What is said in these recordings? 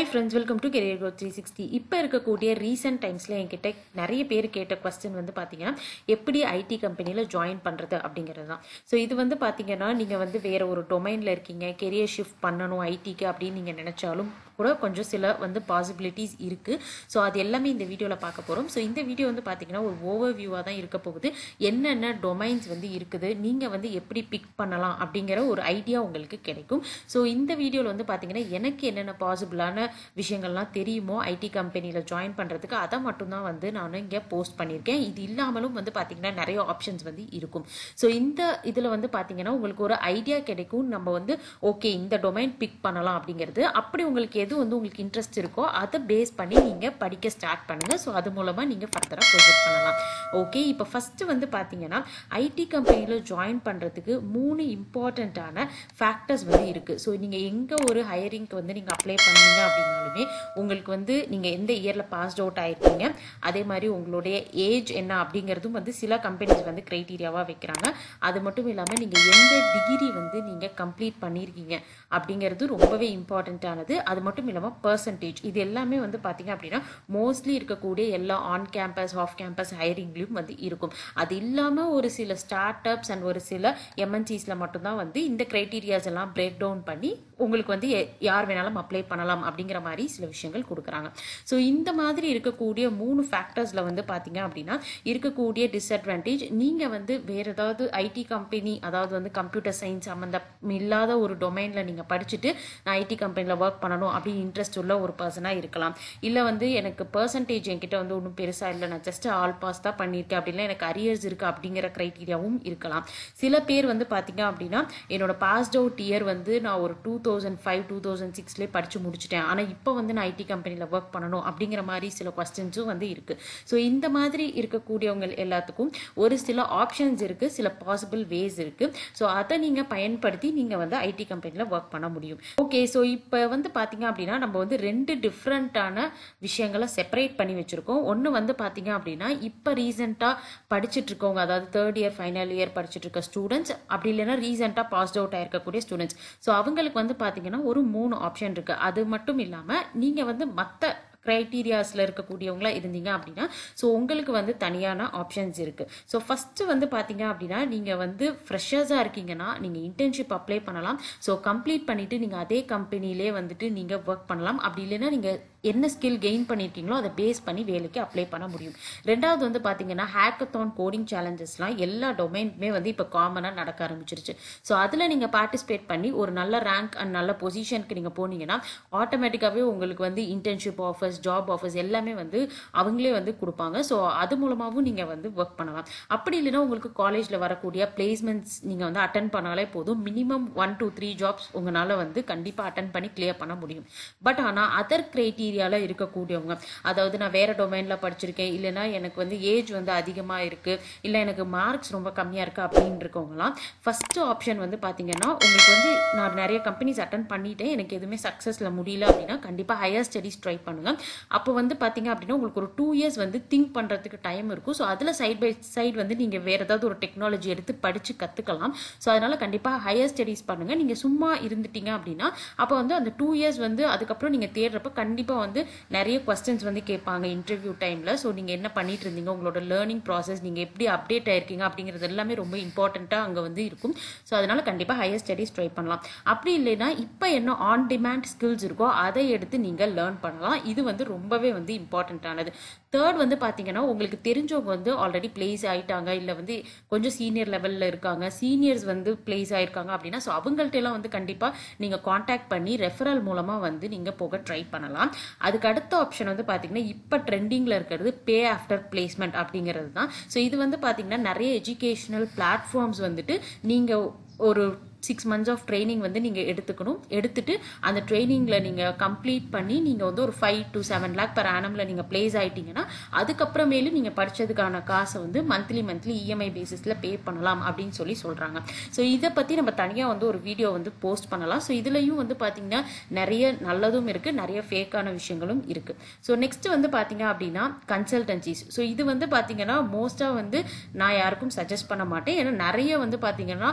Hi friends welcome to career growth three sixty இப்போ இருக்கக்கூடிய recent டைம்ஸில் என்கிட்ட நிறைய பேர் கேட்ட கொஸ்டின் வந்து பார்த்தீங்கன்னா எப்படி ஐடி கம்பெனியில் ஜாயின் பண்ணுறது அப்படிங்கிறது தான். ஸோ இது வந்து பார்த்தீங்கன்னா நீங்கள் வந்து வேறு ஒரு டொமைனில் இருக்கீங்க கெரியர் ஷிஃப்ட் பண்ணணும் ஐடிக்கு அப்படின்னு நீங்கள் நினச்சாலும் கூட கொஞ்சம் சில வந்து பாசிபிலிட்டிஸ் இருக்குது ஸோ அது எல்லாமே இந்த வீடியோவில் பார்க்க போகிறோம் ஸோ இந்த வீடியோ வந்து பார்த்தீங்கன்னா ஒரு ஓவர் வியூவாக தான் இருக்க போகுது. என்னென்ன டொமைன்ஸ் வந்து இருக்குது நீங்கள் வந்து எப்படி பிக் பண்ணலாம் அப்படிங்கிற ஒரு ஐடியா உங்களுக்கு கிடைக்கும். ஸோ இந்த வீடியோவில் வந்து பார்த்தீங்கன்னா எனக்கு என்னென்ன பாசிபிளான விஷயங்கள்லாம் தெரியுமோ? ஐடி கம்பெனியில் ஜாயின் பண்ணுறதுக்கு அதை மட்டும்தான் வந்து நான் இங்கே போஸ்ட் பண்ணியிருக்கேன். இது இல்லாமலும் வந்து பார்த்தீங்கன்னா நிறைய ஆப்ஷன்ஸ் வந்து இருக்கும். ஸோ இந்த இதில் வந்து பார்த்தீங்கன்னா உங்களுக்கு ஒரு ஐடியா கிடைக்கும். நம்ம வந்து ஓகே இந்த டொமைன் பிக் பண்ணலாம் அப்படிங்கிறது. அப்படி உங்களுக்கு எது வந்து உங்களுக்கு இன்ட்ரெஸ்ட் இருக்கோ அதை பேஸ் பண்ணி நீங்கள் படிக்க ஸ்டார்ட் பண்ணுங்கள் ஸோ அது மூலமாக நீங்கள் ஃபர்தராக ப்ரொஜெக்ட் பண்ணலாம். ஓகே இப்போ ஃபஸ்ட்டு வந்து பார்த்தீங்கன்னா ஐடி கம்பெனியில் ஜாயின் பண்ணுறதுக்கு மூணு இம்பார்ட்டண்ட்டான ஃபேக்டர்ஸ் வந்து இருக்குது ஸோ நீங்கள் எங்கே ஒரு ஹையரிங்க்கு வந்து நீங்கள் அப்ளை பண்ணீங்க அப்படின்னாலுமே உங்களுக்கு வந்து நீங்கள் எந்த இயரில் பாஸ்ட் அவுட் ஆயிருக்கீங்க அதே மாதிரி உங்களுடைய ஏஜ் என்ன அப்படிங்கிறதும் வந்து சில கம்பெனிஸ் வந்து க்ரைட்டீரியாவாக வைக்கிறாங்க. அது மட்டும் இல்லாமல் நீங்கள் எந்த டிகிரி வந்து நீங்கள் கம்ப்ளீட் பண்ணியிருக்கீங்க அப்படிங்கிறது ரொம்பவே இம்பார்ட்டண்ட்டானது அது மட்டும் இல்லாமல் பர்சன்டேஜ் இது எல்லாமே வந்து பார்த்தீங்க அப்படின்னா மோஸ்ட்லி இருக்கக்கூடிய எல்லா ஆன் கேம்பஸ் ஆஃப் கேம்பஸ் ஹையரிங்லேயும் வந்து இருக்கும். அது இல்லாமல் ஒரு சில ஸ்டார்ட் அப்ஸ் அண்ட் ஒரு சில எம்என்சிஸில் மட்டும்தான் வந்து இந்த க்ரைட்டீரியாஸ் எல்லாம் பிரேக் டவுன் பண்ணி உங்களுக்கு வந்து யார் வேணாலும் அப்ளை பண்ணலாம் அப்படிங்கிற மாதிரி சில விஷயங்கள் கொடுக்குறாங்க. ஸோ இந்த மாதிரி இருக்கக்கூடிய மூணு ஃபேக்டர்ஸில் வந்து பார்த்தீங்க அப்படின்னா இருக்கக்கூடிய டிஸ்அட்வான்டேஜ் நீங்கள் வந்து வேறு ஏதாவது ஐடி கம்பெனி அதாவது வந்து கம்ப்யூட்டர் சயின்ஸ் சம்மந்தம் இல்லாத ஒரு டொமைனில் நீங்கள் படிச்சுட்டு நான் ஐடி கம்பெனியில் ஒர்க் பண்ணணும் அப்படின்னு இன்ட்ரெஸ்ட் உள்ள ஒரு பர்சனாக இருக்கலாம். இல்லை வந்து எனக்கு பர்சன்டேஜ் என்கிட்ட வந்து ஒன்றும் பெருசாக இல்லை நான் ஜஸ்ட் ஆல் பாஸ் தான் பண்ணியிருக்கேன் அப்படின்னா எனக்கு அரியர்ஸ் இருக்குது அப்படிங்கிற க்ரைட்டீரியாவும் இருக்கலாம். சில பேர் வந்து பார்த்தீங்க அப்படின்னா என்னோட பாஸ்ட் அவுட் இயர் வந்து நான் ஒரு two thousand thousand five two thousand சிக்ஸ்லேயே படித்து முடிச்சிட்டேன். ஆனால் இப்போ வந்து நான் ஐடி கம்பெனியில் ஒர்க் பண்ணணும் அப்படிங்கிற மாதிரி சில கொஸ்டின்ஸும் வந்து இருக்குது ஸோ இந்த மாதிரி இருக்கக்கூடியவங்க எல்லாத்துக்கும் ஒரு சில ஆப்ஷன்ஸ் இருக்குது சில பாசிபிள் வேஸ் இருக்குது ஸோ அதை நீங்கள் பயன்படுத்தி நீங்கள் வந்து ஐடி கம்பெனியில் ஒர்க் பண்ண முடியும். ஓகே ஸோ இப்போ வந்து பார்த்தீங்க அப்படின்னா நம்ம வந்து ரெண்டு டிஃப்ரெண்ட்டான விஷயங்களை செப்பரேட் பண்ணி வச்சுருக்கோம். ஒன்று வந்து பார்த்தீங்க அப்படின்னா இப்போ ரீசெண்டாக படிச்சுட்டு இருக்கவங்க அதாவது தேர்ட் இயர் ஃபைனல் இயர் படிச்சுட்டு இருக்க ஸ்டூடெண்ட்ஸ் அப்படி இல்லைன்னா ரீசெண்டாக பாஸ்ட் அவுட் ஆகிருக்கக்கூடிய ஸ்டூடெண்ட்ஸ் ஸோ அவங்களுக்கு வந்து பார்த்தீங்கன்னா ஒரு மூணு ஆப்ஷன் இருக்குது அது மட்டும் இல்லாமல் நீங்கள் வந்து மற்ற க்ரைட்டீரியாஸில் இருக்கக்கூடியவங்களா இருந்தீங்க அப்படின்னா ஸோ உங்களுக்கு வந்து தனியான ஆப்ஷன்ஸ் இருக்குது ஸோ ஃபஸ்ட்டு வந்து பார்த்தீங்க அப்படின்னா நீங்கள் வந்து ஃப்ரெஷர்ஸாக இருக்கீங்கன்னா நீங்கள் இன்டர்ன்ஷிப் அப்ளை பண்ணலாம். ஸோ கம்ப்ளீட் பண்ணிவிட்டு நீங்கள் அதே கம்பெனிலே வந்துட்டு நீங்கள் ஒர்க் பண்ணலாம். அப்படி இல்லைன்னா நீங்கள் என்ன ஸ்கில் கெயின் பண்ணியிருக்கீங்களோ அதை பேஸ் பண்ணி வேலைக்கு அப்ளை பண்ண முடியும். ரெண்டாவது வந்து பார்த்தீங்கன்னா ஹேக்கத்தான் கோடிங் சேலஞ்சஸ்லாம் எல்லா டொமைனுமே வந்து இப்போ காமனாக நடக்க ஆரம்பிச்சிருச்சு. ஸோ அதில் நீங்கள் பார்ட்டிசிபேட் பண்ணி ஒரு நல்ல ரேங்க் அண்ட் நல்ல பொசிஷனுக்கு நீங்கள் போனீங்கன்னா ஆட்டோமேட்டிக்காகவே உங்களுக்கு வந்து இன்டர்ன்ஷிப் ஆஃபர்ஸ் ஜாப் ஆஃபர்ஸ் எல்லாமே வந்து அவங்களே வந்து கொடுப்பாங்க. ஸோ அது மூலமாகவும் நீங்கள் வந்து ஒர்க் பண்ணலாம். அப்படி இல்லைன்னா உங்களுக்கு காலேஜில் வரக்கூடிய பிளேஸ்மெண்ட்ஸ் நீங்கள் வந்து அட்டன் பண்ணாலே போதும். Minimum one two three jobs உங்களால் வந்து கண்டிப்பாக அட்டன் பண்ணி கிளியர் பண்ண முடியும். பட் ஆனால் அதர் ஏரியாவில் இருக்கக்கூடியவங்க. அதாவது நான் வேறு டொமைனில் படிச்சிருக்கேன். இல்லைன்னா எனக்கு வந்து ஏஜ் வந்து அதிகமாக இருக்குது இல்லை எனக்கு மார்க்ஸ் ரொம்ப கம்மியாக இருக்குது அப்படின்னு இருக்கவங்களாம் ஃபஸ்ட்டு ஆப்ஷன் வந்து பார்த்தீங்கன்னா உங்களுக்கு வந்து நான் நிறைய கம்பெனிஸ் அட்டன் பண்ணிட்டேன். எனக்கு எதுவுமே சக்ஸஸில் முடியல அப்படின்னா கண்டிப்பாக ஹையர் ஸ்டடீஸ் ட்ரை பண்ணுங்கள் அப்போ வந்து பார்த்தீங்க அப்படின்னா உங்களுக்கு ஒரு டூ இயர்ஸ் வந்து திங்க் பண்ணுறதுக்கு டைம் இருக்கும். ஸோ அதில் சைட் பை சைடு வந்து நீங்கள் வேறு ஏதாவது ஒரு டெக்னாலஜி எடுத்து படித்து கற்றுக்கலாம் ஸோ அதனால் கண்டிப்பாக ஹையர் ஸ்டடீஸ் பண்ணுங்கள் நீங்கள் சும்மா இருந்துட்டீங்க அப்படின்னா அப்போ வந்து அந்த டூ இயர்ஸ் வந்து அதுக்கப்புறம் நீங்கள் தேடுறப்ப கண்டிப்பாக வந்து நிறைய கொஸ்டின்ஸ் வந்து கேட்பாங்க இன்டர்வியூ டைமில் ஸோ நீங்கள் என்ன பண்ணிட்டு இருந்தீங்க? உங்களோட லேர்னிங் ப்ராசஸ் நீங்கள் எப்படி அப்டேட் ஆயிருக்கீங்க? அப்படிங்கிறது எல்லாமே ரொம்ப இம்பார்ட்டண்ட்டாக அங்கே வந்து இருக்கும். ஸோ அதனால் கண்டிப்பாக ஹையர் ஸ்டடீஸ் ட்ரை பண்ணலாம். அப்படி இல்லைன்னா இப்போ என்ன ஆன் டிமாண்ட் ஸ்கில்ஸ் இருக்கோ அதை எடுத்து நீங்கள் லேர்ன் பண்ணலாம். இது வந்து ரொம்பவே வந்து இம்பார்ட்டண்ட்டானது தேர்ட் வந்து பார்த்தீங்கன்னா உங்களுக்கு தெரிஞ்சவங்க வந்து ஆல்ரெடி பிளேஸ் ஆகிட்டாங்க இல்லை வந்து கொஞ்சம் சீனியர் லெவலில் இருக்காங்க. சீனியர்ஸ் வந்து பிளேஸ் ஆகிருக்காங்க அப்படின்னா ஸோ அவங்கள்ட்ட எல்லாம் வந்து கண்டிப்பாக நீங்கள் காண்டாக்ட் பண்ணி ரெஃபரல் மூலமாக வந்து நீங்கள் போக ட்ரை பண்ணலாம். அதுக்கு அடுத்த ஆப்ஷன் வந்து பார்த்தீங்கன்னா இப்போ ட்ரெண்டிங்கில் இருக்கிறது பே ஆஃப்டர் பிளேஸ்மெண்ட் அப்படிங்கிறது தான். ஸோ இது வந்து பார்த்தீங்கன்னா நிறைய எஜுகேஷனல் பிளாட்ஃபார்ம்ஸ் வந்துட்டு நீங்கள் ஒரு சிக்ஸ் மந்த்ஸ் ஆஃப் ட்ரைனிங் வந்து நீங்கள் எடுத்துக்கணும். எடுத்துட்டு அந்த ட்ரைனிங்கில் நீங்கள் கம்ப்ளீட் பண்ணி நீங்கள் வந்து ஒரு five to seven lakh per ஆனமில் நீங்கள் ப்ளேஸ் ஆகிட்டீங்கன்னா அதுக்கப்புறமேலும் நீங்கள் படித்ததுக்கான காசை வந்து மந்த்லி மந்த்லி இஎம்ஐ பேசிஸில் பே பண்ணலாம் அப்படின்னு சொல்லி சொல்கிறாங்க ஸோ இதை பற்றி நம்ம தனியாக வந்து ஒரு வீடியோ வந்து போஸ்ட் பண்ணலாம். ஸோ இதுலேயும் வந்து பார்த்தீங்கன்னா நிறைய நல்லதும் இருக்குது நிறைய ஃபேக்கான விஷயங்களும் இருக்குது ஸோ நெக்ஸ்ட் வந்து பார்த்தீங்க அப்படின்னா கன்சல்டன்சிஸ் ஸோ இது வந்து பார்த்தீங்கன்னா மோஸ்ட்டாக வந்து நான் யாருக்கும் சஜஸ்ட் பண்ண மாட்டேன். ஏன்னா நிறைய வந்து பார்த்தீங்கன்னா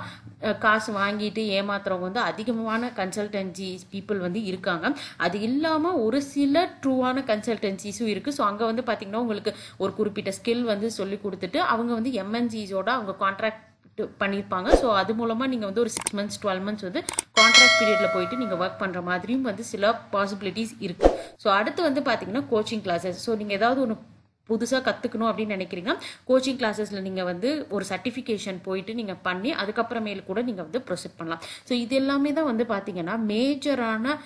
காசு வாங்கி வாங்கிட்டு ஏமாத்துறவங்க வந்து அதிகமான கன்சல்டன்சி பீப்புள் வந்து இருக்காங்க. அது இல்லாமல் ஒரு சில ட்ரூவான கன்சல்டன்சிஸும் இருக்குது ஸோ அங்கே வந்து பார்த்தீங்கன்னா உங்களுக்கு ஒரு குறிப்பிட்ட ஸ்கில் வந்து சொல்லி கொடுத்துட்டு அவங்க வந்து எம்என்ஜிஸோட அவங்க கான்ட்ராக்ட் பண்ணியிருப்பாங்க ஸோ அது மூலமாக நீங்கள் வந்து ஒரு சிக்ஸ் மந்த்ஸ் டுவெல் மந்த்ஸ் வந்து கான்ட்ராக்ட் பீரியடில் போயிட்டு நீங்கள் ஒர்க் பண்ணுற மாதிரியும் வந்து சில பாசிபிலிட்டிஸ் இருக்குது ஸோ அடுத்து வந்து பார்த்தீங்கன்னா கோச்சிங் கிளாஸஸ் ஸோ நீங்கள் ஏதாவது ஒன்று புதுசாக கற்றுக்கணும் அப்படின்னு நினைக்கிறீங்க கோச்சிங் கிளாஸஸில் நீங்கள் வந்து ஒரு சர்டிஃபிகேஷன் போயிட்டு நீங்கள் பண்ணி அதுக்கப்புறமேல் கூட நீங்கள் வந்து ப்ரொசீட் பண்ணலாம். ஸோ இது எல்லாமே தான் வந்து பார்த்தீங்கன்னா மேஜரான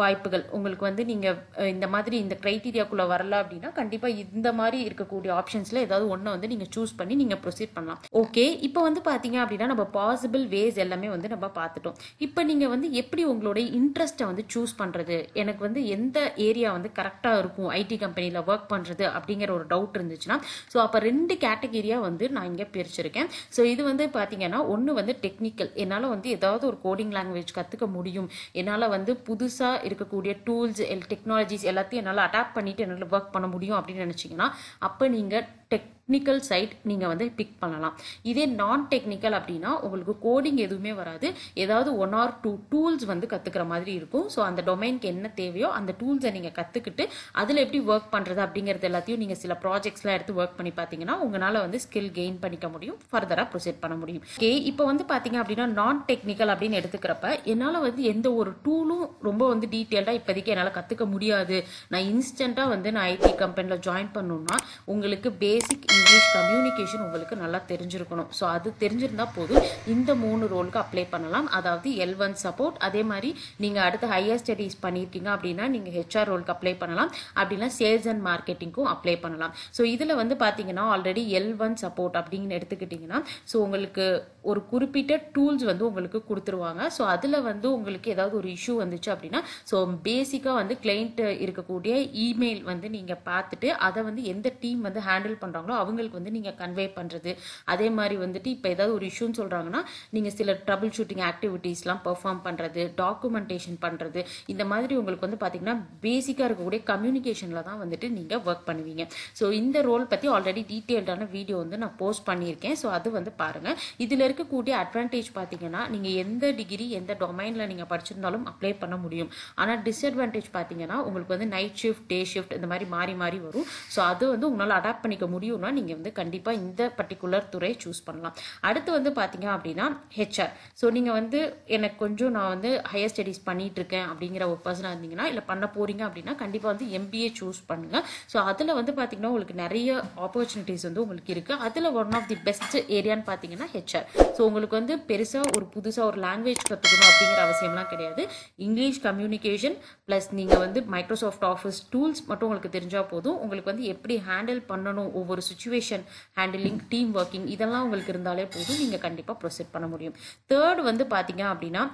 வாய்ப்புகள். உங்களுக்கு வந்து நீங்கள் இந்த மாதிரி இந்த க்ரைட்டீரியாக்குள்ளே வரல அப்படின்னா கண்டிப்பாக இந்த மாதிரி இருக்கக்கூடிய ஆப்ஷன்ஸில் ஏதாவது ஒன்று வந்து நீங்கள் சூஸ் பண்ணி நீங்கள் ப்ரொசீட் பண்ணலாம். ஓகே இப்போ வந்து பார்த்தீங்க அப்படின்னா நம்ம பாசிபிள் வேஸ் எல்லாமே வந்து நம்ம பார்த்துட்டோம். இப்போ நீங்கள் வந்து எப்படி உங்களுடைய இன்ட்ரெஸ்ட்டை வந்து சூஸ் பண்ணுறது எனக்கு வந்து எந்த ஏரியா வந்து கரெக்டாக இருக்கும்? ஐடி கம்பெனியில் ஒர்க் பண்ணுறது அப்படிங்கிற ஒரு டவுட் இருந்துச்சுன்னா ஸோ அப்போ ரெண்டு கேட்டகிரியாக வந்து நான் இங்கே பிரிச்சிருக்கேன். ஸோ இது வந்து பார்த்தீங்கன்னா ஒன்று வந்து டெக்னிக்கல் என்னால் வந்து ஏதாவது ஒரு கோடிங் லாங்குவேஜ் கற்றுக்க முடியும். என்னால் வந்து புதுசாக இருக்கக்கூடிய டூல்ஸ் டெக்னாலஜிஸ் எல்லாத்தையும் என்னால் அடாப்ட் பண்ணிட்டு என்னால் ஒர்க் பண்ண முடியும் அப்படின்னு நினச்சிங்கன்னா அப்போ நீங்கள் டெக்னிக்கல் சைட் நீங்கள் வந்து பிக் பண்ணலாம். இதே நான் டெக்னிக்கல் அப்படின்னா உங்களுக்கு கோடிங் எதுவுமே வராது. ஏதாவது ஒன் ஆர் டூ டூல்ஸ் வந்து கற்றுக்கிற மாதிரி இருக்கும். ஸோ அந்த டொமைனுக்கு என்ன தேவையோ அந்த டூல்ஸை நீங்கள் கற்றுக்கிட்டு அதில் எப்படி ஒர்க் பண்ணுறது அப்படிங்கிறது எல்லாத்தையும் நீங்கள் சில ப்ராஜெக்ட்ஸ்லாம் எடுத்து ஒர்க் பண்ணி பார்த்தீங்கன்னா உங்களால் வந்து ஸ்கில் கெயின் பண்ணிக்க முடியும். ஃபர்தராக ப்ரொசீட் பண்ண முடியும். ஓகே இப்போ வந்து பார்த்தீங்க அப்படின்னா நான் டெக்னிக்கல் அப்படின்னு எடுத்துக்கிறப்ப என்னால் வந்து எந்த ஒரு டூலும் ரொம்ப வந்து டீட்டெயில்டாக இப்போதைக்கு என்னால் கற்றுக்க முடியாது. நான் இன்ஸ்டண்ட்டாக வந்து நான் ஐடி கம்பெனியில் ஜாயின் பண்ணணும்னா உங்களுக்கு பே பேசிக் இங்கிலீஷ் கம்யூனிகேஷன் உங்களுக்கு நல்லா தெரிஞ்சிருக்கணும். ஸோ அது தெரிஞ்சிருந்தா போதும். இந்த மூணு ரோலுக்கு அப்ளை பண்ணலாம். அதாவது எல் ஒன் சப்போர்ட் அதே மாதிரி நீங்கள் அடுத்து ஹையர் ஸ்டடீஸ் பண்ணியிருக்கீங்க அப்படின்னா நீங்கள் ஹெச்ஆர் ரோலுக்கு அப்ளை பண்ணலாம். அப்படின்னா சேல்ஸ் அண்ட் மார்க்கெட்டிங்க்கும் அப்ளை பண்ணலாம். ஸோ இதில் வந்து பார்த்தீங்கன்னா ஆல்ரெடி எல் ஒன் சப்போர்ட் அப்படின்னு எடுத்துக்கிட்டிங்கன்னா ஸோ உங்களுக்கு ஒரு குறிப்பிட்ட டூல்ஸ் வந்து உங்களுக்கு கொடுத்துருவாங்க. ஸோ அதில் வந்து உங்களுக்கு ஏதாவது ஒரு இஷ்யூ வந்துச்சு அப்படின்னா ஸோ பேசிக்காக வந்து கிளைண்ட் இருக்கக்கூடிய இமெயில் வந்து நீங்கள் பார்த்துட்டு அதை வந்து எந்த டீம் வந்து ஹேண்டில் பண்ணுறாங்களோ அவங்களுக்கு வந்து நீங்கள் கன்வே பண்ணுறது அதே மாதிரி வந்துட்டு இப்போ ஏதாவது ஒரு இஷ்யூன்னு சொல்கிறாங்கன்னா நீங்கள் சில ட்ரபிள் ஷூட்டிங் ஆக்டிவிட்டீஸ்லாம் பெர்ஃபார்ம் பண்ணுறது டாக்குமெண்டேஷன் பண்ணுறது இந்த மாதிரி உங்களுக்கு வந்து பார்த்தீங்கன்னா பேசிக்காக இருக்கக்கூடிய கம்யூனிகேஷனில் தான் வந்துட்டு நீங்கள் ஒர்க் பண்ணுவீங்க. ஸோ இந்த ரோல் பற்றி ஆல்ரெடி டீட்டெயில்டான வீடியோ வந்து நான் போஸ்ட் பண்ணியிருக்கேன். ஸோ அது வந்து பாருங்கள் இதில் இருக்க இருக்கக்கூடிய அட்வான்டேஜ் பார்த்தீங்கன்னா நீங்கள் எந்த டிகிரி எந்த டொமைனில் நீங்கள் படிச்சிருந்தாலும் அப்ளை பண்ண முடியும். ஆனால் டிஸ்அட்வான்டேஜ் பார்த்தீங்கன்னா உங்களுக்கு வந்து நைட் ஷிஃப்ட் டே ஷிஃப்ட் இந்த மாதிரி மாறி மாறி வரும். ஸோ அது வந்து உங்களால் அடாப்ட் பண்ணிக்க முடியும்னா நீங்கள் வந்து கண்டிப்பாக இந்த பர்டிகுலர் துறை சூஸ் பண்ணலாம். அடுத்து வந்து பார்த்தீங்க அப்படின்னா ஹெச்ஆர் ஸோ நீங்கள் வந்து எனக்கு கொஞ்சம் நான் வந்து ஹையர் ஸ்டடீஸ் பண்ணிட்டு இருக்கேன் அப்படிங்கிற ஒரு பர்சனாக இருந்தீங்கன்னா இல்லை பண்ண போறீங்க அப்படின்னா கண்டிப்பாக வந்து எம்பிஏ சூஸ் பண்ணுங்கள் ஸோ அதில் வந்து பார்த்தீங்கன்னா உங்களுக்கு நிறைய ஆப்பர்ச்சுனிட்டிஸ் வந்து உங்களுக்கு இருக்குது அதில் ஒன் ஆஃப் தி பெஸ்ட் ஏரியான்னு பார்த்தீங்கன்னா ஹெச்ஆர் ஸோ உங்களுக்கு வந்து பெருசாக ஒரு புதுசாக ஒரு லாங்குவேஜ் கற்றுக்கணும் அப்படிங்கிற அவசியம்லாம் கிடையாது. இங்கிலீஷ் கம்யூனிகேஷன் ப்ளஸ் நீங்கள் வந்து மைக்ரோசாஃப்ட் ஆஃபீஸ் டூல்ஸ் மட்டும் உங்களுக்கு தெரிஞ்சால் போதும். உங்களுக்கு வந்து எப்படி ஹேண்டில் பண்ணணும் ஒவ்வொரு சுச்சுவேஷன் ஹேண்டிலிங் டீம் ஒர்க்கிங் இதெல்லாம் உங்களுக்கு இருந்தாலே போதும். நீங்கள் கண்டிப்பாக ப்ரொசீட் பண்ண முடியும். தேர்ட் வந்து பார்த்தீங்க அப்படின்னா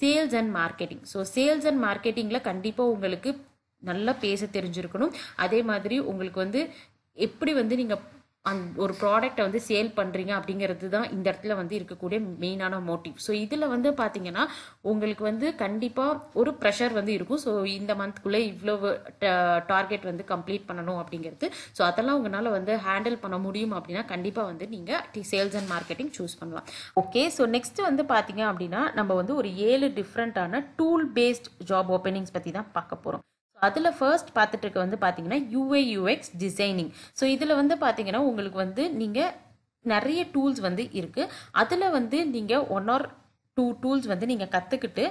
sales and marketing so sales and மார்க்கெட்டிங்கில் கண்டிப்பாக உங்களுக்கு நல்லா பேச தெரிஞ்சிருக்கணும். அதே மாதிரி உங்களுக்கு வந்து எப்படி வந்து நீங்கள் அந் ஒரு ப்ராடக்டை வந்து சேல் பண்ணுறீங்க அப்படிங்கிறது தான் இந்த இடத்துல வந்து இருக்கக்கூடிய மெயினான மோட்டிவ் ஸோ இதில் வந்து பார்த்தீங்கன்னா உங்களுக்கு வந்து கண்டிப்பாக ஒரு ப்ரெஷர் வந்து இருக்கும். ஸோ இந்த மந்த்குள்ளே இவ்வளோ டார்கெட் வந்து கம்ப்ளீட் பண்ணணும் அப்படிங்கிறது. ஸோ அதெல்லாம் உங்களால் வந்து ஹேண்டில் பண்ண முடியும் அப்படின்னா கண்டிப்பாக வந்து நீங்கள் சேல்ஸ் அண்ட் மார்க்கெட்டிங் சூஸ் பண்ணலாம். ஓகே ஸோ நெக்ஸ்ட் வந்து பார்த்தீங்க அப்படின்னா நம்ம வந்து ஒரு ஏழு டிஃப்ரெண்ட்டான டூல் பேஸ்ட் ஜாப் ஓப்பனிங்ஸ் பற்றி தான் பார்க்க போகிறோம் ஸோ அதில் ஃபர்ஸ்ட் பார்த்துட்டு இருக்க வந்து பார்த்தீங்கன்னா யூஏ யூஎக்ஸ் டிசைனிங் ஸோ இதில் வந்து பார்த்தீங்கன்னா உங்களுக்கு வந்து நீங்கள் நிறைய டூல்ஸ் வந்து இருக்குது அதில் வந்து நீங்கள் ஒன் ஆர் டூ டூல்ஸ் வந்து நீங்கள் கற்றுக்கிட்டு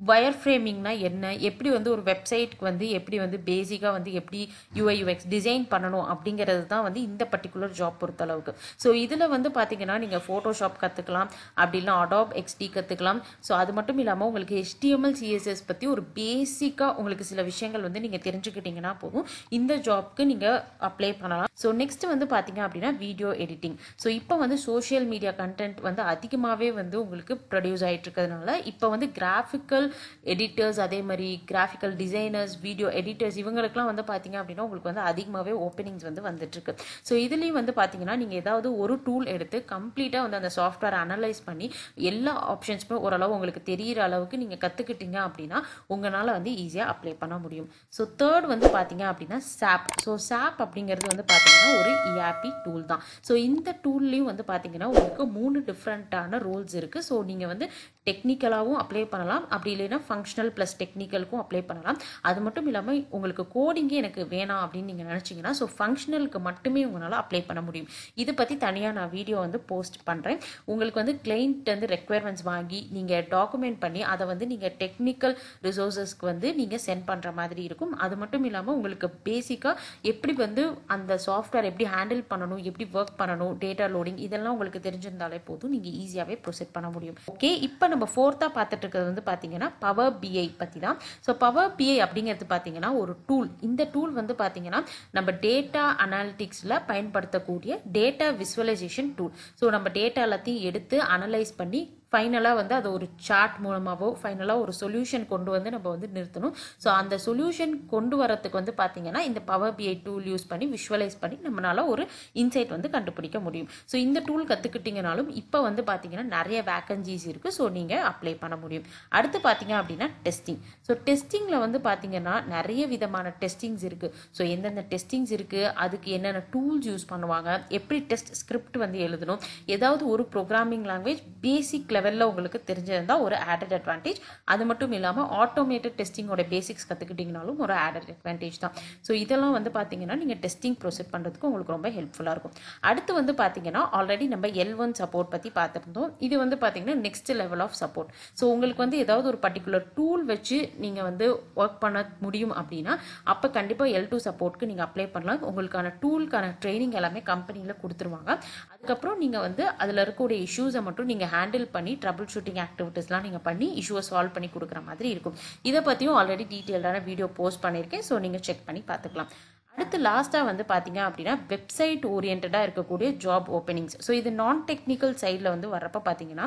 ஒயர் ஃப்ரேமிங்னா என்ன? எப்படி வந்து ஒரு வெப்சைட்க்கு வந்து எப்படி வந்து பேசிக்காக வந்து எப்படி யூஐ யூஎக்ஸ் டிசைன் பண்ணணும் அப்படிங்கிறது தான் வந்து இந்த பர்டிகுலர் ஜாப் பொறுத்தளவுக்கு. ஸோ இதில் வந்து பார்த்தீங்கன்னா நீங்கள் ஃபோட்டோஷாப் கற்றுக்கலாம் அப்படி அடாப் எக்ஸ்டி கற்றுக்கலாம் ஸோ அது மட்டும் இல்லாமல் உங்களுக்கு ஹெச்டிஎம்எல் சிஎஸ்எஸ் பற்றி ஒரு பேசிக்காக உங்களுக்கு சில விஷயங்கள் வந்து நீங்கள் தெரிஞ்சுக்கிட்டீங்கன்னா போதும். இந்த ஜாப்க்கு நீங்கள் அப்ளை பண்ணலாம். ஸோ நெக்ஸ்ட் வந்து பார்த்தீங்க அப்படின்னா வீடியோ எடிட்டிங் ஸோ இப்போ வந்து சோஷியல் மீடியா கண்டென்ட் வந்து அதிகமாகவே வந்து உங்களுக்கு ப்ரொடியூஸ் ஆகிட்டு இருக்கிறதுனால இப்போ வந்து கிராஃபிக்கல் கிராஃபிக்கல் எடிட்டர்ஸ் அதே மாதிரி கிராஃபிக்கல் டிசைனர்ஸ் வீடியோ எடிட்டர்ஸ் இவங்களுக்குலாம் வந்து பார்த்தீங்க அப்படின்னா உங்களுக்கு வந்து அதிகமாகவே ஓப்பனிங்ஸ் வந்து வந்துட்டுருக்கு. ஸோ இதுலேயும் வந்து பார்த்தீங்கன்னா நீங்கள் ஏதாவது ஒரு டூல் எடுத்து கம்ப்ளீட்டாக வந்து அந்த சாஃப்ட்வேர் அனலைஸ் பண்ணி எல்லா ஆப்ஷன்ஸுமே ஓரளவு உங்களுக்கு தெரிகிற அளவுக்கு நீங்கள் கற்றுக்கிட்டீங்க அப்படின்னா உங்களால் வந்து ஈஸியாக அப்ளை பண்ண முடியும். ஸோ தேர்ட் வந்து பார்த்தீங்க அப்படின்னா சாப் ஸோ சாப் அப்படிங்கிறது வந்து பார்த்தீங்கன்னா ஒரு இஆர்பி டூல் தான். ஸோ இந்த டூல்லையும் வந்து பார்த்தீங்கன்னா உங்களுக்கு மூணு டிஃப்ரெண்ட்டான ரோல்ஸ் இருக்குது ஸோ நீங்கள் வந்து டெக்னிக்கலாகவும் அப்ளை பண்ணலாம். அப்படி இல்லைன்னா ஃபங்க்ஷனல் ப்ளஸ் டெக்னிக்கலுக்கும் அப்ளை பண்ணலாம். அது மட்டும் இல்லாமல் உங்களுக்கு கோடிங்கே எனக்கு வேணாம் அப்படின்னு நீங்கள் நினச்சிங்கன்னா ஸோ ஃபங்க்ஷனலுக்கு மட்டுமே உங்களால் அப்ளை பண்ண முடியும். இதை பற்றி தனியாக நான் வீடியோ வந்து போஸ்ட் பண்ணுறேன் உங்களுக்கு வந்து கிளைண்ட் வந்து ரெக்குயர்மெண்ட்ஸ் வாங்கி நீங்கள் டாக்குமெண்ட் பண்ணி அதை வந்து நீங்கள் டெக்னிக்கல் ரிசோர்ஸஸ்க்கு வந்து நீங்கள் சென்ட் பண்ணுற மாதிரி இருக்கும். அது மட்டும் இல்லாமல் உங்களுக்கு பேசிக்காக எப்படி வந்து அந்த சாஃப்ட்வேர் எப்படி ஹேண்டில் பண்ணணும் எப்படி ஒர்க் பண்ணணும் டேட்டா லோடிங் இதெல்லாம் உங்களுக்கு தெரிஞ்சிருந்தாலே போதும். நீங்கள் ஈஸியாகவே ப்ரொசீட் பண்ண முடியும். ஓகே இப்போ நம்ம ஃபோர்த்தாக பார்த்துட்டு இருக்கிறது வந்து பார்த்தீங்கன்னா பவர் பிஐ பற்றி தான் ஸோ பவர் பிஐ அப்படிங்கிறது பார்த்தீங்கன்னா ஒரு டூல் இந்த டூல் வந்து பார்த்தீங்கன்னா நம்ம டேட்டா அனாலிட்டிக்ஸில் பயன்படுத்தக்கூடிய டேட்டா விசுவலைசேஷன் டூல் ஸோ நம்ம டேட்டா எல்லாத்தையும் எடுத்து அனலைஸ் பண்ணி ஃபைனலாக வந்து அதை ஒரு சார்ட் மூலமாகவோ ஃபைனலாக ஒரு சொல்யூஷன் கொண்டு வந்து நம்ம வந்து நிறுத்தணும். ஸோ அந்த சொல்யூஷன் கொண்டு வரத்துக்கு வந்து பார்த்தீங்கன்னா இந்த பவர் பிஐ டூல் யூஸ் பண்ணி விஷுவலைஸ் பண்ணி நம்மளால் ஒரு இன்சைட் வந்து கண்டுபிடிக்க முடியும். ஸோ இந்த டூல் கற்றுக்கிட்டிங்கனாலும் இப்போ வந்து பார்த்தீங்கன்னா நிறைய வேக்கன்சிஸ் இருக்குது ஸோ நீங்கள் அப்ளை பண்ண முடியும். அடுத்து பார்த்தீங்க அப்படின்னா டெஸ்டிங் ஸோ டெஸ்டிங்கில் வந்து பார்த்தீங்கன்னா நிறைய விதமான டெஸ்டிங்ஸ் இருக்குது ஸோ எந்தெந்த டெஸ்டிங்ஸ் இருக்குது அதுக்கு என்னென்ன டூல்ஸ் யூஸ் பண்ணுவாங்க எப்படி டெஸ்ட் ஸ்கிரிப்ட் வந்து எழுதணும் ஏதாவது ஒரு ப்ரோக்ராமிங் லாங்குவேஜ் பேசிக் லெவலில் உங்களுக்கு தெரிஞ்சிருந்தால் ஒரு ஆடட் அட்வான்டேஜ் அது மட்டும் இல்லாமல் ஆட்டோமேட்டட் டெஸ்டிங்கோட பேசிக்ஸ் கற்றுக்கிட்டிங்கனாலும் ஒரு ஆடட் அட்வான்டேஜ் தான். ஸோ இதெல்லாம் வந்து பார்த்தீங்கன்னா நீங்கள் டெஸ்டிங் ப்ரொசீட் பண்ணுறதுக்கு உங்களுக்கு ரொம்ப ஹெல்ப்ஃபுல்லாக இருக்கும். அடுத்து வந்து பார்த்தீங்கன்னா ஆல்ரெடி நம்ம எல் ஒன் சப்போர்ட் பற்றி பார்த்துருந்தோம் இது வந்து பார்த்தீங்கன்னா next level of support so உங்களுக்கு வந்து ஏதாவது ஒரு பர்டிகுலர் டூல் வச்சு நீங்கள் வந்து ஒர்க் பண்ண முடியும் அப்படின்னா அப்போ கண்டிப்பாக எல் டூ சப்போர்ட்க்கு நீங்கள் அப்ளை பண்ணலாம். உங்களுக்கான டூலுக்கான ட்ரைனிங் எல்லாமே கம்பெனியில் கொடுத்துருவாங்க. அதுக்கப்புறம் நீங்கள் வந்து அதில் இருக்கக்கூடிய இஷ்யூஸை மட்டும் நீங்கள் ஹேண்டில் பண்ணி பண்ணி ட்ரபிள் ஷூட்டிங் ஆக்டிவிட்டீஸ்லாம் நீங்கள் பண்ணி இஷ்யூவை சால்வ் பண்ணி கொடுக்குற மாதிரி இருக்கும். இதை பற்றியும் ஆல்ரெடி டீட்டெயில்டான வீடியோ போஸ்ட் பண்ணியிருக்கேன். ஸோ நீங்கள் செக் பண்ணி பார்த்துக்கலாம். அடுத்து லாஸ்ட்டாக வந்து பார்த்தீங்க அப்படின்னா வெப்சைட் ஓரியன்டாக இருக்கக்கூடிய ஜாப் ஓப்பனிங்ஸ் ஸோ இது நான் டெக்னிக்கல் சைடில் வந்து வரப்போ பார்த்தீங்கன்னா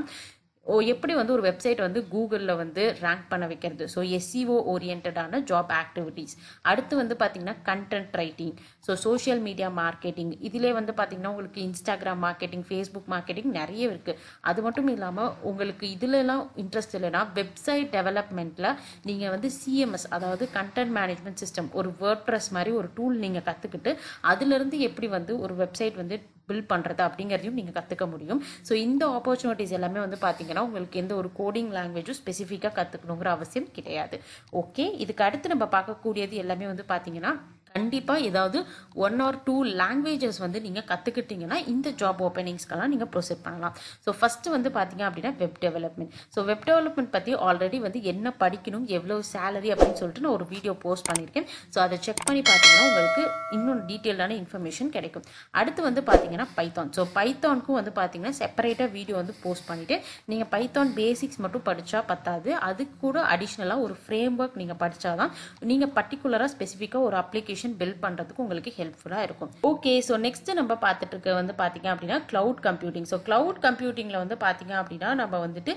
எப்படி வந்து ஒரு வெப்சைட் வந்து கூகுளில் வந்து ரேங்க் பண்ண வைக்கிறது? ஸோ எஸ்சிஓ ஓரியன்டான ஜாப் ஆக்டிவிட்டீஸ் அடுத்து வந்து பார்த்தீங்கன்னா content writing so social media marketing இதிலே வந்து பார்த்தீங்கன்னா உங்களுக்கு இன்ஸ்டாகிராம் மார்க்கெட்டிங் ஃபேஸ்புக் மார்க்கெட்டிங் நிறைய இருக்குது அது மட்டும் இல்லாமல் உங்களுக்கு இதிலலாம் இன்ட்ரெஸ்ட் இல்லைன்னா வெப்சைட் டெவலப்மெண்ட்டில் நீங்கள் வந்து சிஎம்எஸ் அதாவது கண்டென்ட் மேனேஜ்மெண்ட் சிஸ்டம் ஒரு வேர்ட் ப்ரெஸ் மாதிரி ஒரு டூல் நீங்கள் கற்றுக்கிட்டு அதுலேருந்து எப்படி வந்து ஒரு வெப்சைட் வந்து பில்ட் பண்ணுறது அப்படிங்கிறதையும் நீங்கள் கற்றுக்க முடியும். ஸோ இந்த ஆப்பர்ச்சுனிட்டிஸ் எல்லாமே வந்து பார்த்தீங்கன்னா உங்களுக்கு எந்த ஒரு கோடிங் லாங்குவேஜும் ஸ்பெசிஃபிக்காக கற்றுக்கணுங்கிற அவசியம் கிடையாது. ஓகே இதுக்கு அடுத்து நம்ம பார்க்கக்கூடியது எல்லாமே வந்து பார்த்தீங்கன்னா கண்டிப்பாக ஏதாவது ஒன் ஆர் டூ லாங்குவேஜஸ் வந்து நீங்கள் கற்றுக்கிட்டீங்கன்னா இந்த ஜாப் ஓப்பனிங்ஸ்க்கெல்லாம் நீங்கள் ப்ரொசீட் பண்ணலாம். ஸோ ஃபஸ்ட்டு வந்து பார்த்தீங்க அப்படின்னா web development so web development பற்றி ஆல்ரெடி வந்து என்ன படிக்கணும் எவ்வளோ சேலரி அப்படின்னு சொல்லிட்டு நான் ஒரு வீடியோ போஸ்ட் பண்ணியிருக்கேன். ஸோ அதை செக் பண்ணி பார்த்தீங்கன்னா உங்களுக்கு இன்னும் டீட்டெயிலான இன்ஃபர்மேஷன் கிடைக்கும். அடுத்து வந்து பார்த்தீங்கன்னா பைத்தான் ஸோ பைத்தானுக்கும் வந்து பார்த்தீங்கன்னா செப்பரேட்டாக வீடியோ வந்து போஸ்ட் பண்ணிவிட்டு நீங்கள் பைத்தான் பேசிக்ஸ் மட்டும் படித்தா பத்தாது. அதுக்கு கூட அடிஷ்னலாக ஒரு ஃப்ரேம் ஒர்க் நீங்கள் படித்தாதான் நீங்கள் பர்டிகுலராக ஸ்பெசிஃபிக்காக ஒரு அப்ளிகேஷன் பில்ட் பண்ணுறதுக்கு உங்களுக்கு ஹெல்ப்ஃபுல்லாக இருக்கும். ஓகே ஸோ நெக்ஸ்ட் நம்ம பார்த்துட்டு இருக்க வந்து பார்த்தீங்க அப்படின்னா க்ளவுட் கம்ப்யூட்டிங் ஸோ க்ளவுட் கம்ப்யூட்டிங்கில் வந்து பார்த்தீங்க அப்படின்னா நம்ம வந்துட்டு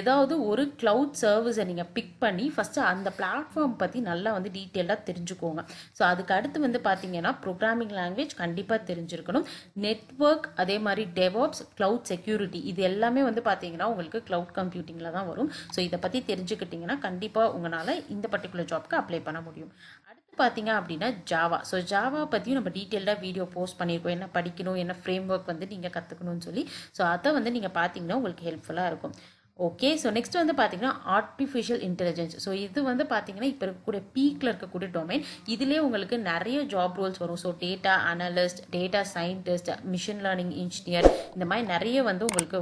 ஏதாவது ஒரு க்ளவுட் சர்வீஸை நீங்கள் பிக் பண்ணி ஃபஸ்ட்டு அந்த பிளாட்ஃபார்ம் பற்றி நல்லா வந்து டீட்டெயிலாக தெரிஞ்சுக்கோங்க. ஸோ அதுக்கு அடுத்து வந்து பார்த்தீங்கன்னா ப்ரோக்ராமிங் லாங்குவேஜ் கண்டிப்பாக தெரிஞ்சிருக்கணும். நெட்ஒர்க் அதே மாதிரி டெவாப்ஸ் க்ளவுட் செக்யூரிட்டி இது எல்லாமே வந்து பார்த்தீங்கன்னா உங்களுக்கு க்ளவுட் கம்ப்யூட்டிங்கில் தான் வரும். ஸோ இதை பற்றி தெரிஞ்சுக்கிட்டிங்கன்னா கண்டிப்பாக உங்களால் இந்த பர்டிகுலர் ஜாப்க்கு அப்ளை பண்ண முடியும். அடுத்து பார்த்தீங்க அப்படின்னா ஜாவா ஸோ ஜாவா பற்றியும் நம்ம டீட்டெயில்டாக வீடியோ போஸ்ட் பண்ணியிருக்கோம். என்ன படிக்கணும் என்ன ஃப்ரேம் ஒர்க் வந்து நீங்கள் கற்றுக்கணும்னு சொல்லி. ஸோ அதை வந்து நீங்கள் பார்த்தீங்கன்னா உங்களுக்கு ஹெல்ப்ஃபுல்லாக இருக்கும். ஓகே ஸோ நெக்ஸ்ட் வந்து பார்த்தீங்கன்னா ஆர்டிஃபிஷியல் இன்டெலிஜென்ஸ் ஸோ இது வந்து பார்த்தீங்கன்னா இப்போ இருக்கக்கூடிய பீக்கில் இருக்கக்கூடிய டொமைன் இதிலே உங்களுக்கு நிறைய ஜாப் ரோல்ஸ் வரும். So data analyst data scientist machine learning engineer இந்த மாதிரி நிறைய வந்து உங்களுக்கு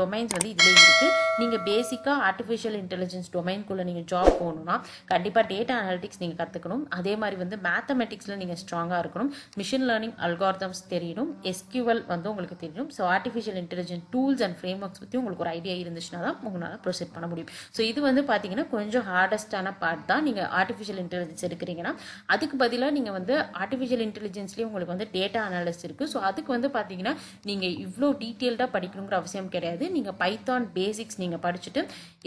டொமைன்ஸ் வந்து இதிலே இருக்குது நீங்கள் பேசிக்காக ஆர்டிஃபிஷியல் இன்டெலிஜென்ஸ் டொமைன்குள்ளே நீங்கள் ஜாப் போகணுன்னா கண்டிப்பாக டேட்டா அனாலிட்டிக்ஸ் நீங்கள் கற்றுக்கணும் அதே மாதிரி வந்து மேத்தமெட்டிக்ஸில் நீங்கள் ஸ்ட்ராங்காக இருக்கணும். மிஷின் லேர்னிங் அல்கார்தம்ஸ் தெரியணும். எஸ்கியூஎல் வந்து உங்களுக்கு தெரியணும். So artificial intelligence tools and frameworks பற்றி உங்களுக்கு ஒரு ஐடியா இருந்துச்சுன்னா தான் உங்களால் ப்ரொசீட் பண்ண முடியும். ஸோ இது வந்து பார்த்தீங்கன்னா கொஞ்சம் ஹார்டஸ்டான பார்ட் தான். நீங்கள் ஆர்டிஃபிஷியல் இன்டெலிஜென்ஸ் எடுக்கிறீங்கன்னா அதுக்கு பதிலாக நீங்கள் வந்து ஆர்டிஃபிஷியல் இன்டெலிஜென்ஸ்லேயே உங்களுக்கு வந்து டேட்டா அனாலிசிஸ் இருக்குது ஸோ அதுக்கு வந்து பார்த்தீங்கன்னா நீங்கள் இவ்வளோ டீட்டெயில்டாக படிக்கணுங்கிற அவசியம் கிடையாது. நீங்கள் பைத்தான் பேசிக்ஸ் நீங்கள் படிச்சுட்டு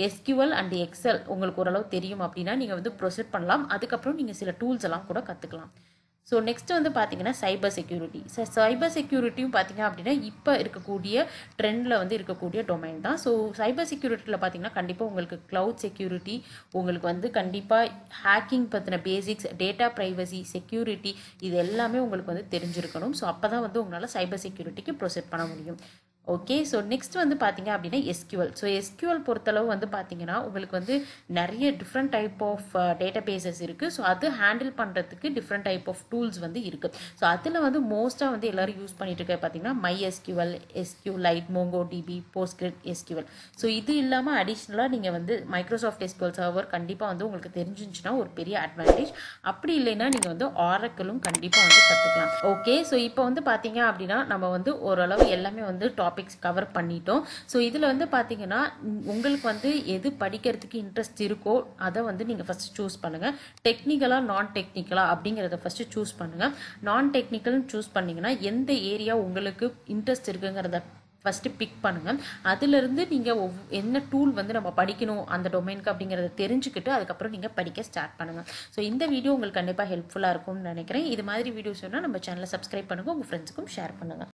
எஸ்கியூஎல் அண்ட் எக்ஸல் உங்களுக்கு ஓரளவு தெரியும் அப்படின்னா நீங்கள் வந்து ப்ரொசீட் பண்ணலாம். அதுக்கப்புறம் நீங்கள் சில டூல்ஸ் எல்லாம் கூட கற்றுக்கலாம் ஸோ நெக்ஸ்ட் வந்து பார்த்தீங்கன்னா சைபர் செக்யூரிட்டி ஸோ சைபர் செக்யூரிட்டியும் பார்த்தீங்க அப்படின்னா இப்போ இருக்கக்கூடிய ட்ரெண்டில் வந்து இருக்கக்கூடிய டொமைன் தான். ஸோ சைபர் செக்யூரிட்டியில் பார்த்தீங்கன்னா கண்டிப்பாக உங்களுக்கு க்ளவுட் செக்யூரிட்டி உங்களுக்கு வந்து கண்டிப்பாக ஹேக்கிங் பற்றின பேசிக்ஸ் டேட்டா ப்ரைவசி செக்யூரிட்டி இது எல்லாமே உங்களுக்கு வந்து தெரிஞ்சிருக்கணும். ஸோ அப்போ தான் வந்து உங்களால் சைபர் செக்யூரிட்டிக்கு ப்ரொசீட் பண்ண முடியும். ஓகே ஸோ நெக்ஸ்ட் வந்து பார்த்தீங்க அப்படின்னா எஸ்கியூஎல் ஸோ எஸ்கியூஎல் பொறுத்தளவு வந்து பார்த்தீங்கன்னா உங்களுக்கு வந்து நிறைய different type of databases இருக்குது ஸோ அது ஹேண்டில் பண்ணுறதுக்கு டிஃப்ரெண்ட் டைப் ஆஃப் டூல்ஸ் வந்து இருக்குது ஸோ அதில் வந்து மோஸ்ட்டாக வந்து எல்லோரும் யூஸ் பண்ணிட்டு இருக்க பார்த்தீங்கன்னா MySQL SQLite MongoDB PostgreSQL so இது இல்லாமல் அடிஷ்னலாக நீங்கள் வந்து மைக்ரோசாஃப்ட் எஸ்கியூஎல் சர்வர் கண்டிப்பாக வந்து உங்களுக்கு தெரிஞ்சிச்சுன்னா ஒரு பெரிய அட்வான்டேஜ் அப்படி இல்லைன்னா நீங்கள் வந்து ஆரக்கலும் கண்டிப்பாக வந்து கற்றுக்கலாம் ஓகே ஸோ இப்போ வந்து பார்த்தீங்க அப்படின்னா நம்ம வந்து ஓரளவு எல்லாமே வந்து டாப் டாபிக்ஸ் கவர் பண்ணிட்டோம். ஸோ இதில் வந்து பார்த்தீங்கன்னா உங்களுக்கு வந்து எது படிக்கிறதுக்கு இன்ட்ரெஸ்ட் இருக்கோ அதை வந்து நீங்கள் ஃபஸ்ட்டு சூஸ் பண்ணுங்கள் டெக்னிக்கலாக நான் டெக்னிக்கலாக அப்படிங்கிறத ஃபஸ்ட்டு சூஸ் பண்ணுங்கள் நான் டெக்னிக்கல்னு சூஸ் பண்ணிங்கன்னா எந்த ஏரியா உங்களுக்கு இன்ட்ரெஸ்ட் இருக்குங்கிறத ஃபஸ்ட்டு பிக் பண்ணுங்கள் அதுலேருந்து நீங்கள் ஒவ் என்ன டூல் வந்து நம்ம படிக்கணும் அந்த டொமைனுக்கு அப்படிங்கிறத தெரிஞ்சுக்கிட்டு அதுக்கப்புறம் நீங்கள் படிக்க ஸ்டார்ட் பண்ணுங்கள் ஸோ இந்த வீடியோ உங்களுக்கு கண்டிப்பாக ஹெல்ப்ஃபுல்லாக இருக்கும்னு நினைக்கிறேன். இது மாதிரி வீடியோஸ் வேணால் நம்ம சேனலை சப்ஸ்கிரைப் பண்ணுங்கள் உங்கள் ஃப்ரெண்ட்ஸுக்கும் ஷேர் பண்ணுங்கள்